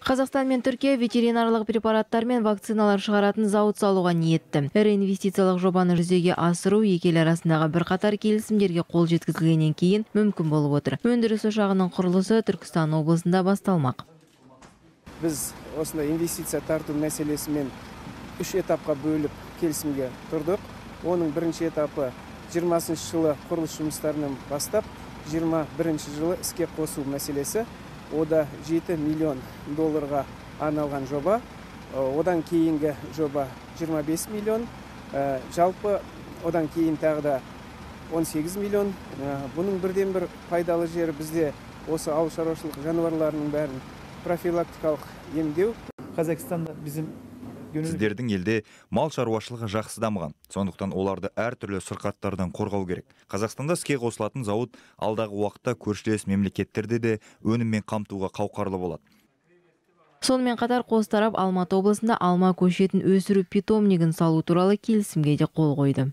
Қазақстан мен Түркия ветеринарлық препараттар мен вакциналар шығаратын зауыт салуға ниетті. Ірі инвестициялық жобаны жүзеге асыру екі ел арасындағы бірқатар келісімдерге қол жеткізілгеннен кейін мүмкін болып отыр. Өндіріс ошағының құрылысы Түркістан облысында басталмақ. біз осындай инвестиция тарту мәселесімен үш этапқа бөліп келісімге тұрдық оның бірінші этапы 20 жылы құрылыс жұмыстарынан бастап 21 жылы іске қосу мәселесі ода 7 миллион долларға арналған жоба. Э, одан кейінгі жоба 25 миллион. Э, жалпы одан кейін тағы да 18 миллион. Э, бұның бірден бір пайдалы жері бізде осы ауыл шаруашылық жануарларының бәрін профилактикалық емдеу. Қазақстан да bizim gönüllü сіздердің елде мал шаруашылығы жақсы дамыған. Сондықтан оларды әртүрлі сырқаттардан қорғау керек. Қазақстанда іске қосылатын зауыт алдағы уақытта көршілес мемлекеттерде де өніммен қамтуға қауқарлы болады. Сонымен қатар қос тарап Алматы облысында алма көшетін өсіру питомнигін салу туралы келісімге де қол қойды.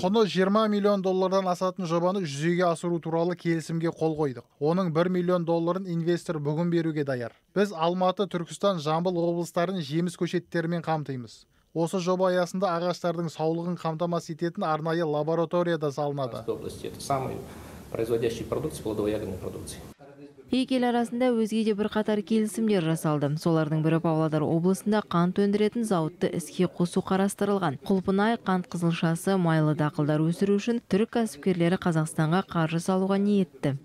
Құны 20 миллион доллардан асатын жобаны жүзеге асыру туралы келісімге қол қойдық оның 1 миллион долларын инвестор бүгін беруге даяр біз алматы түркістан жамбыл облыстарын жеміс көшеттерімен қамтимыз осы жоба аясында ағаштардың саулығын қамтамасыз ететін арнайы лаборатория да салынады Московской области. Это самый производящий продукции, плодово-ягодной продукции. Екі ел арасында өзге де бірқатар келісімдер жасалды. Солардың бірі Павлодар облысында қант өндіретін зауытты іске қосу қарастырылған. Құлпынай қант қызылшасы майлы дақылдар өсіру үшін түрік кәсіпкерлері Қазақстанға қаржы салуға ниетті.